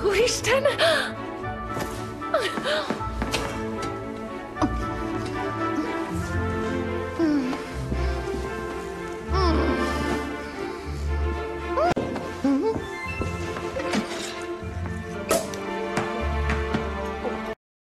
Oh, is?